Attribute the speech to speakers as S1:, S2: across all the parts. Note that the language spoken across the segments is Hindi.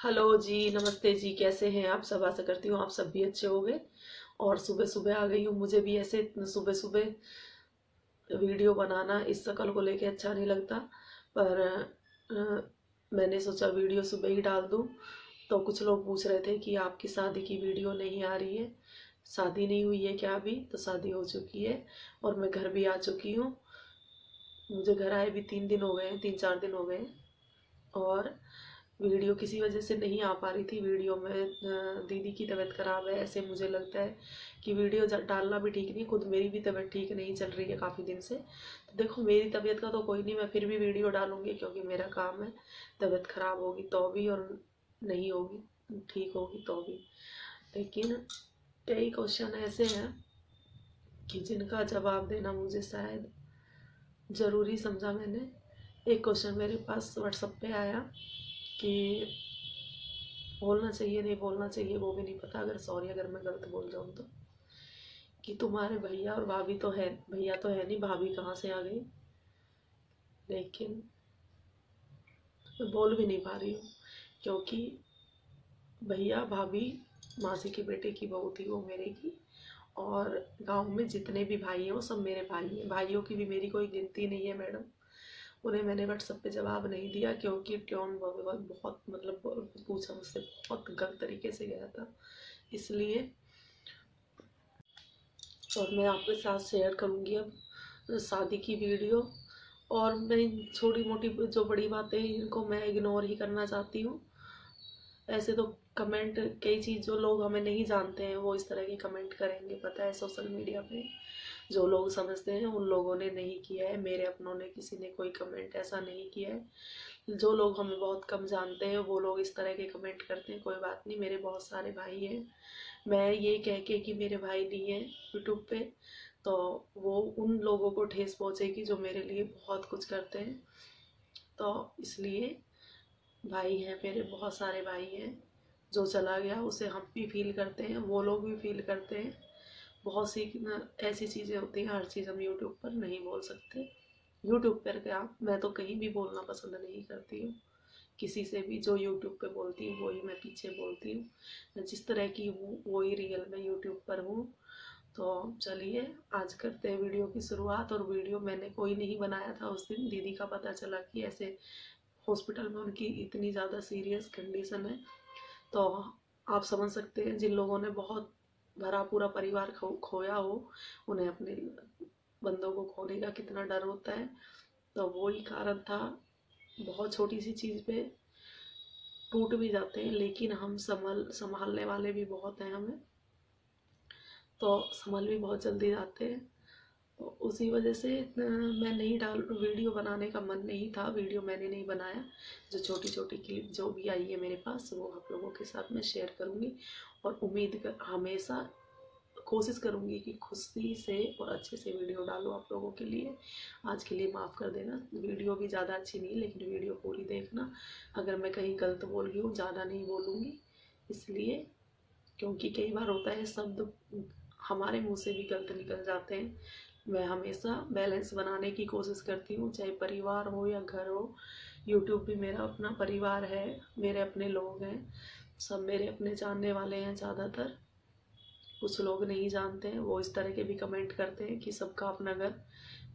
S1: हेलो जी नमस्ते जी कैसे हैं आप? सब आशा करती हूँ आप सब भी अच्छे हो गए और सुबह सुबह आ गई हूँ मुझे भी ऐसे सुबह सुबह वीडियो बनाना इस शक्ल को लेके अच्छा नहीं लगता पर आ, मैंने सोचा वीडियो सुबह ही डाल दूँ। तो कुछ लोग पूछ रहे थे कि आपकी शादी की वीडियो नहीं आ रही है। शादी नहीं हुई है क्या अभी? तो शादी हो चुकी है और मैं घर भी आ चुकी हूँ। मुझे घर आए भी तीन दिन हो गए हैं तीन चार दिन हो गए और वीडियो किसी वजह से नहीं आ पा रही थी। वीडियो में दीदी की तबीयत ख़राब है, ऐसे मुझे लगता है कि वीडियो डालना भी ठीक नहीं, खुद मेरी भी तबीयत ठीक नहीं चल रही है काफ़ी दिन से। तो देखो, मेरी तबीयत का तो कोई नहीं, मैं फिर भी वीडियो डालूँगी क्योंकि मेरा काम है। तबीयत ख़राब होगी तो भी और नहीं होगी, ठीक होगी तो भी। लेकिन कई क्वेश्चन ऐसे हैं कि जिनका जवाब देना मुझे शायद ज़रूरी समझा मैंने। एक क्वेश्चन मेरे पास व्हाट्सएप पे आया। कि बोलना चाहिए, नहीं बोलना चाहिए, वो भी नहीं पता। अगर सॉरी अगर मैं गलत बोल जाऊँ तो। कि तुम्हारे भैया और भाभी तो है, भैया तो है नहीं, भाभी कहाँ से आ गई? लेकिन मैं बोल भी नहीं पा रही हूँ, क्योंकि भैया, भाभी, मासी के बेटे की बहू थी, वो मेरे की। और गाँव में जितने भी भाई हैं, वो सब मेरे भाई हैं। भाइयों की भी मेरी कोई गिनती नहीं है, मैडम। उन्हें मैंने व्हाट्सअप पे जवाब नहीं दिया क्योंकि ट्योन बहुत मतलब पूछा मुझसे बहुत गलत तरीके से गया था। इसलिए और मैं आपके साथ शेयर करूँगी अब शादी की वीडियो और मैं छोटी मोटी जो बड़ी बातें हैं इनको मैं इग्नोर ही करना चाहती हूँ। ऐसे तो कमेंट कई चीज़ जो लोग हमें नहीं जानते हैं वो इस तरह के कमेंट करेंगे, पता है सोशल मीडिया पे। जो लोग समझते हैं, उन लोगों ने नहीं किया है। मेरे अपनों ने किसी ने कोई कमेंट ऐसा नहीं किया है। जो लोग हमें बहुत कम जानते हैं, वो लोग इस तरह के कमेंट करते हैं, कोई बात नहीं, मेरे बहुत सारे भाई हैं। मैं ये कह के कि मेरे भाई नहीं हैं यूट्यूब पे तो वो उन लोगों को ठेस पहुँचेगी जो मेरे लिए बहुत कुछ करते हैं। तो इसलिए भाई हैं मेरे, बहुत सारे भाई हैं। जो चला गया, उसे हम भी फील करते हैं, वो लोग भी फील करते हैं। बहुत सी ऐसी चीज़ें होती हैं, हर चीज़ हम यूट्यूब पर नहीं बोल सकते। यूट्यूब पर क्या, मैं तो कहीं भी बोलना पसंद नहीं करती हूँ। किसी से भी जो यूट्यूब पे बोलती हूँ, वही मैं पीछे बोलती हूँ। मैं जिस तरह की हूँ, वही रियल में यूट्यूब पर हूँ। तो चलिए, आज करते हैं वीडियो की शुरुआत और वीडियो मैंने कोई नहीं बनाया था उस दिन। दीदी का पता चला कि ऐसे हॉस्पिटल में उनकी इतनी ज़्यादा सीरियस कंडीशन है। तो आप समझ सकते हैं, जिन लोगों ने बहुत भरा पूरा परिवार खो, खोया हो, उन्हें अपने बंदों को खोने का कितना डर होता है। तो वो ही कारण था। बहुत छोटी सी चीज़ पे टूट भी जाते हैं, लेकिन हम संभल, संभालने वाले भी बहुत हैं हमें। तो संभल भी बहुत जल्दी जाते हैं। तो उसी वजह से मैं नहीं डाल, वीडियो बनाने का मन नहीं था। वीडियो मैंने नहीं बनाया। जो छोटी छोटी क्लिप, जो भी आई है मेरे पास, वो आप लोगों के साथ मैं शेयर करूँगी। और उम्मीद कर, हमेशा कोशिश करूँगी कि खुशी से और अच्छे से वीडियो डालूँ आप लोगों के लिए। आज के लिए माफ़ कर देना। वीडियो भी ज़्यादा अच्छी नहीं, लेकिन वीडियो पूरी देखना। अगर मैं कहीं गलत बोल रही हूँ, ज़्यादा नहीं बोलूँगी। इसलिए, क्योंकि कई बार होता है, शब्द हमारे मुँह से भी गलत निकल जाते हैं। मैं हमेशा बैलेंस बनाने की कोशिश करती हूँ, चाहे परिवार हो या घर हो। यूट्यूब भी मेरा अपना परिवार है, मेरे अपने लोग हैं। सब मेरे अपने जानने वाले हैं ज़्यादातर। कुछ लोग नहीं जानते हैं, वो इस तरह के भी कमेंट करते हैं कि सबका अपना घर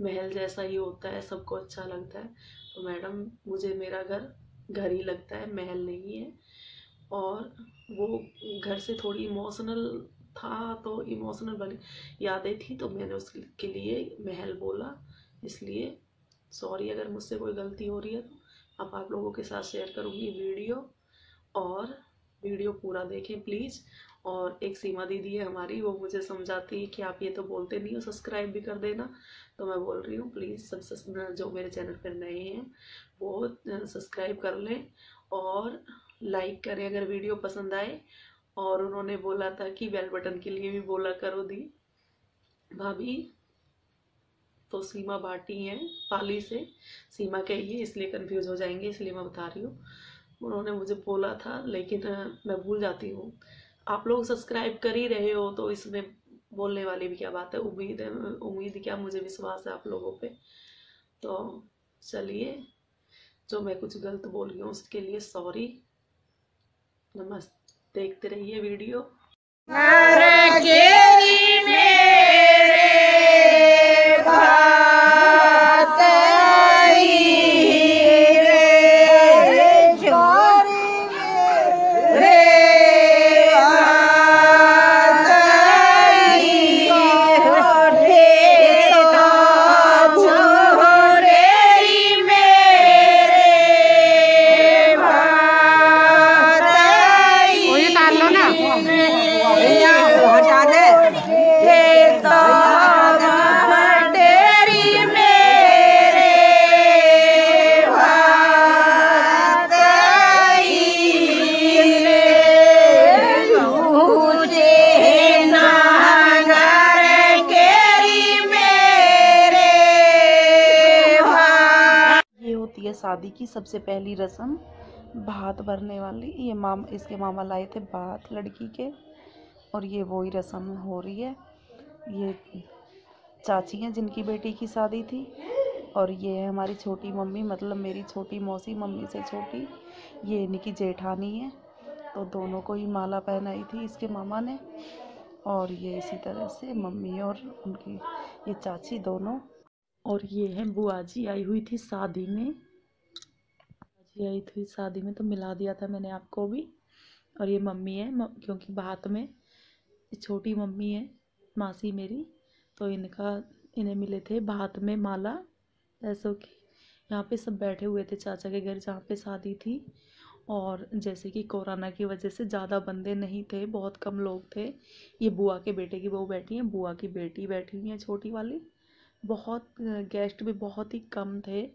S1: महल जैसा ही होता है, सबको अच्छा लगता है। तो मैडम, मुझे मेरा घर घर ही लगता है, महल नहीं है। और वो घर से थोड़ी इमोशनल था तो इमोशनल बनी यादें थी तो मैंने उसके लिए महल बोला। इसलिए सॉरी अगर मुझसे कोई गलती हो रही है तो अब आप लोगों के साथ शेयर करूँगी वीडियो और वीडियो पूरा देखें प्लीज़ और एक सीमा दीदी है हमारी, वो मुझे समझाती है कि आप ये तो बोलते नहीं हो सब्सक्राइब भी कर देना। तो मैं बोल रही हूँ प्लीज़ सब जो मेरे चैनल पर नए हैं, वो सब्सक्राइब कर लें और लाइक करें अगर वीडियो पसंद आए। और उन्होंने बोला था कि बेल बटन के लिए भी बोला करो दी। भाभी तो सीमा बाटी हैं, पाली से। सीमा कहिए, इसलिए कंफ्यूज हो जाएँगे, इसलिए मैं बता रही हूँ। उन्होंने मुझे बोला था, लेकिन मैं भूल जाती हूँ। आप लोग सब्सक्राइब कर ही रहे हो तो इसमें बोलने वाली भी क्या बात है? उम्मीद है, उम्मीद क्या मुझे विश्वास है आप लोगों पे? तो चलिए, जो मैं कुछ गलत बोल रही हूँ, उसके लिए सॉरी
S2: नमस्ते, देखते रहिए वीडियो।
S1: शादी की सबसे पहली रस्म भात भरने वाली, ये माम, इसके मामा लाए थे भात लड़की के, और ये वही रस्म हो रही है। ये चाची हैं जिनकी बेटी की शादी थी, और ये है हमारी छोटी मम्मी मतलब मेरी छोटी मौसी, मम्मी से छोटी, ये इनकी जेठानी है। तो दोनों को ही माला पहनाई थी इसके मामा ने, और ये इसी तरह से मम्मी और उनकी, ये चाची दोनों। और ये है बुआ जी, आई हुई थी शादी में। जी आई थी, शादी में तो मिला दिया था मैंने आपको भी। और ये मम्मी है, म- क्योंकि बात में छोटी मम्मी है, मासी मेरी। तो इनका, इन्हें मिले थे भात में माला, ऐसो कि यहाँ पे सब बैठे हुए थे चाचा के घर जहाँ पे शादी थी। और जैसे कि कोरोना की वजह से ज़्यादा बंदे नहीं थे, बहुत कम लोग थे। ये बुआ के बेटे की बहू बैठी हैं, बुआ की बेटी बैठी हुई है, छोटी वाली। बहुत, गेस्ट भी बहुत ही कम थे।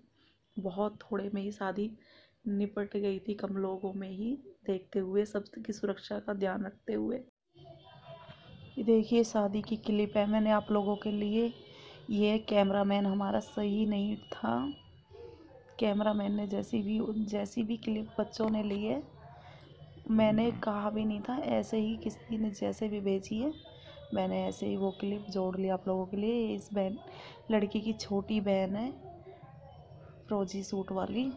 S1: बहुत थोड़े में ही शादी निपट गई थी कम लोगों में ही देखते हुए सब की सुरक्षा का ध्यान रखते हुए। ये देखिए, शादी की क्लिप है। मैंने आप लोगों के लिए ये कैमरामैन हमारा सही नहीं था। कैमरामैन ने जैसी भी जैसी भी क्लिप बच्चों ने ली है, मैंने कहा भी नहीं था। ऐसे ही किसी ने जैसे भी भेजी है, मैंने ऐसे ही वो क्लिप जोड़ लिया आप लोगों के लिए। इस बहन, लड़की की छोटी बहन है फौजी सूट वाली।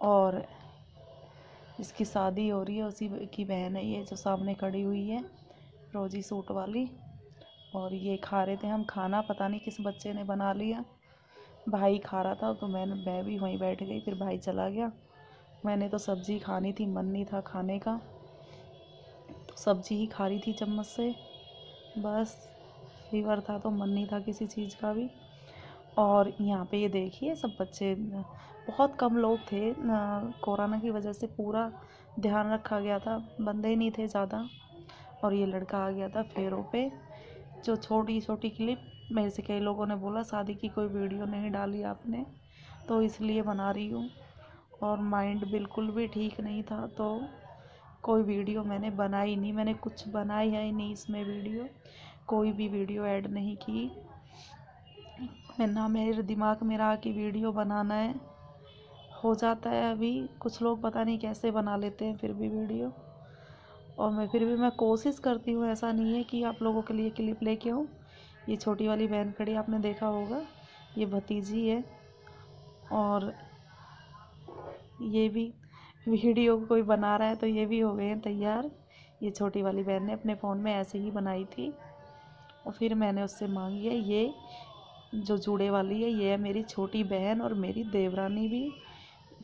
S1: और इसकी शादी हो रही है उसी की बहन है ये जो सामने खड़ी हुई है, रोजी सूट वाली। और ये खा रहे थे हम खाना, पता नहीं किस बच्चे ने बना लिया। भाई खा रहा था तो मैंने, मैं भी वहीं बैठ गई, फिर भाई चला गया। मैंने तो सब्ज़ी खानी थी, मन नहीं था खाने का। तो सब्ज़ी ही खा रही थी चम्मच से। बस फीवर था तो मन नहीं था किसी चीज़ का भी। और यहाँ पे ये देखिए, सब बच्चे बहुत कम लोग थे कोरोना की वजह से पूरा ध्यान रखा गया था, बंदे नहीं थे ज़्यादा, और ये लड़का आ गया था फेरों पे, जो छोटी छोटी क्लिप मेरे से कई लोगों ने बोला, शादी की कोई वीडियो नहीं डाली आपने तो इसलिए बना रही हूँ। और माइंड बिल्कुल भी ठीक नहीं था तो कोई वीडियो मैंने बनाई नहीं, मैंने कुछ बनाई है नहीं इसमें वीडियो, कोई भी वीडियो ऐड नहीं की। ना मेरे दिमाग में रहा कि वीडियो बनाना है हो जाता है अभी। कुछ लोग पता नहीं कैसे बना लेते हैं फिर भी वीडियो। और मैं, फिर भी मैं कोशिश करती हूँ, ऐसा नहीं है कि आप लोगों के लिए क्लिप लेके आऊँ। ये छोटी वाली बहन खड़ी, आपने देखा होगा, ये भतीजी है। और ये भी वीडियो कोई बना रहा है तो ये भी हो गए हैं तैयार। ये छोटी वाली बहन ने अपने फ़ोन में ऐसे ही बनाई थी। और फिर मैंने उससे मांगी है, ये जो जुड़े वाली है, ये है मेरी छोटी बहन और मेरी देवरानी भी।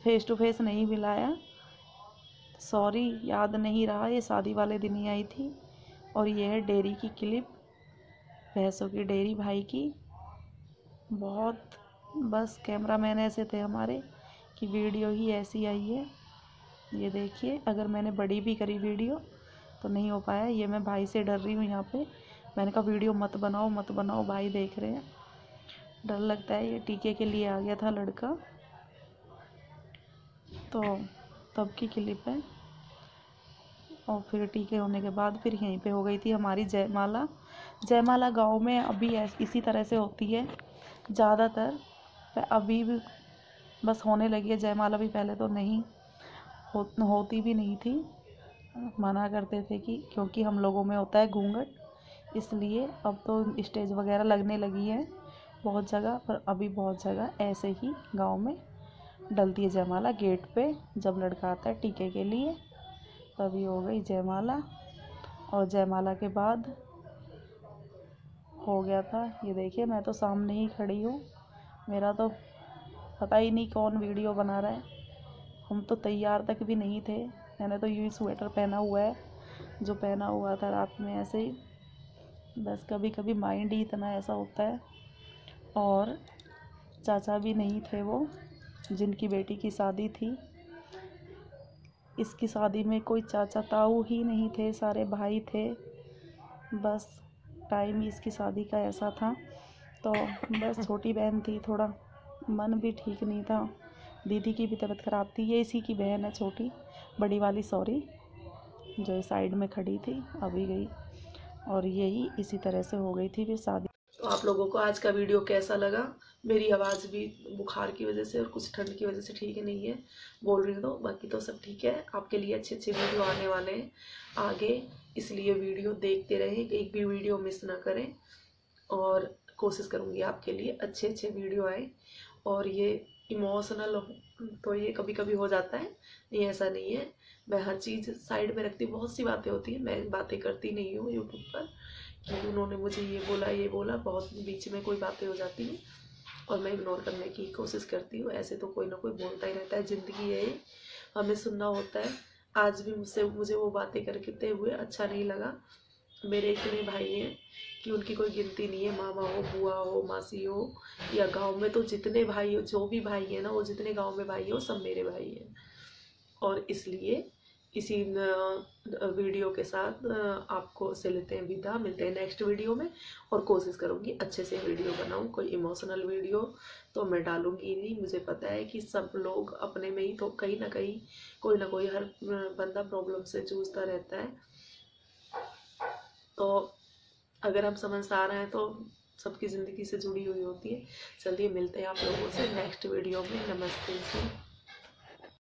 S1: फेस टू फेस नहीं मिलाया। सॉरी याद नहीं रहा, ये शादी वाले दिन ही आई थी। और ये है डेरी की क्लिप, भैंसों की डेयरी भाई की। बहुत, बस कैमरा मैन ऐसे थे हमारे कि वीडियो ही ऐसी आई है। ये देखिए, अगर मैंने बड़ी भी करी वीडियो तो नहीं हो पाया। ये मैं भाई से डर रही हूँ यहाँ पे। मैंने कहा, वीडियो मत बनाओ मत बनाओ, भाई देख रहे हैं। डर लगता है, ये टीके के लिए आ गया था लड़का। तो तब की क्लिप है। और फिर टीके होने के बाद फिर यहीं पे हो गई थी हमारी जयमाला। जयमाला गाँव में अभी इसी तरह से होती है ज़्यादातर। अभी भी बस होने लगी है जयमाला भी पहले तो नहीं हो, होती भी नहीं थी। मना करते थे कि क्योंकि हम लोगों में होता है घूंघट इसलिए अब तो स्टेज वगैरह लगने लगी है बहुत जगह पर अभी बहुत जगह ऐसे ही गाँव में डलती है जयमाला गेट पे, जब लड़का आता है टीके के लिए,
S3: तभी हो गई जयमाला। और जयमाला के बाद हो गया था। ये देखिए, मैं तो सामने ही खड़ी हूँ। मेरा तो पता ही नहीं कौन वीडियो बना रहा है। हम तो तैयार तक भी नहीं थे। मैंने तो यूँ स्वेटर पहना हुआ है, जो पहना हुआ था रात में ऐसे ही। बस कभी कभी माइंड ही इतना ऐसा होता है। और चाचा भी नहीं थे वो। जिनकी बेटी की शादी थी। इसकी शादी में कोई चाचा ताऊ ही नहीं थे, सारे भाई थे। बस टाइम ही इसकी शादी का ऐसा था। तो बस छोटी बहन थी, थोड़ा मन भी ठीक नहीं था। दीदी की भी तबीयत ख़राब थी, ये इसी की बहन है छोटी, बड़ी वाली सॉरी, जो साइड में खड़ी थी, अभी गई। और यही इसी तरह से हो गई थी फिर शादी।
S1: तो आप लोगों को आज का वीडियो कैसा लगा? मेरी आवाज़ भी बुखार की वजह से और कुछ ठंड की वजह से ठीक है नहीं है। बोल रही हूँ तो बाकी तो सब ठीक है। आपके लिए अच्छे अच्छे वीडियो आने वाले हैं। आगे इसलिए वीडियो देखते रहें, एक भी वीडियो मिस ना करें। और कोशिश करूँगी आपके लिए अच्छे अच्छे वीडियो आए। और ये इमोशनल तो ये कभी कभी हो जाता है। ये ऐसा नहीं है। मैं हर चीज़ साइड में रखती बहुत सी बातें होती हैं। मैं बातें करती नहीं हूँ यूट्यूब पर कि उन्होंने मुझे ये बोला ये बोला। बहुत बीच में कोई बातें हो जाती हैं। और मैं इग्नोर करने की कोशिश करती हूँ। ऐसे तो कोई ना कोई बोलता ही रहता है। ज़िंदगी है हमें सुनना होता है। आज भी मुझसे, मुझे वो बातें करते हुए अच्छा नहीं लगा। मेरे इतने भाई हैं कि उनकी कोई गिनती नहीं है। मामा हो, बुआ हो, मासी हो या गाँव में तो जितने भाई हो, जो भी भाई हैं ना, वो जितने गाँव में भाई हो सब मेरे भाई हैं। और इसलिए इसी वीडियो के साथ आपको से लेते हैं विदा, मिलते हैं नेक्स्ट वीडियो में और कोशिश करूँगी अच्छे से वीडियो बनाऊँ, कोई इमोशनल वीडियो तो मैं डालूँगी नहीं। मुझे पता है कि सब लोग अपने में ही तो कहीं ना कहीं, कोई ना कोई हर बंदा प्रॉब्लम से जूझता रहता है। तो अगर हम समझदार हैं तो सबकी ज़िंदगी से जुड़ी हुई होती है। चलिए मिलते हैं आप लोगों से नेक्स्ट वीडियो में। नमस्ते जी।